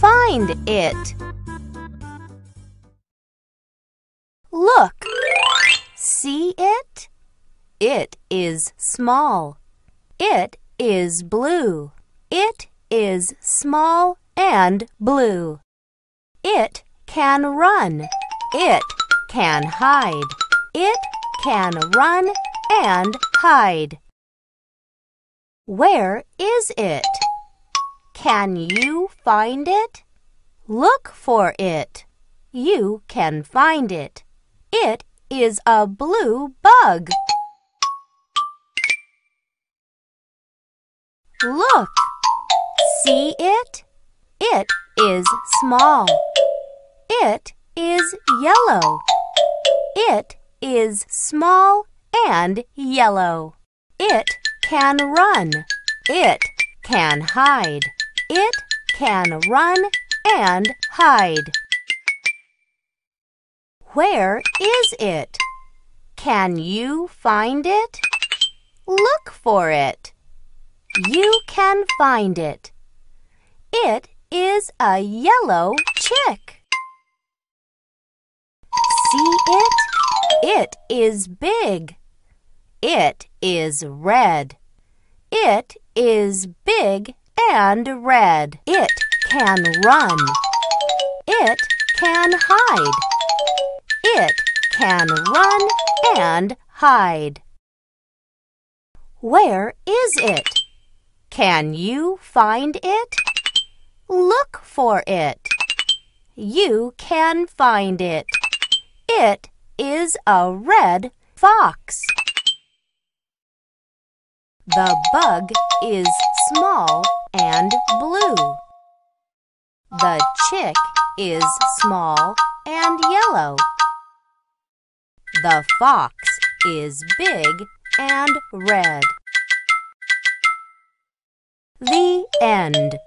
Find it. Look. See it? It is small. It is blue. It is small and blue. It can run. It can hide. It can run and hide. Where is it? Can you find it? Look for it. You can find it. It is a blue bug. Look. See it? It is small. It is yellow. It is small and yellow. It can run. It can hide. It can run and hide. Where is it? Can you find it? Look for it. You can find it. It is a yellow chick. See it? It is big. It is red. It is big and red. It can run. It can hide. It can run and hide. Where is it? Can you find it? Look for it. You can find it. It is a red fox. The bug is small and blue. The chick is small and yellow. The fox is big and red. The end.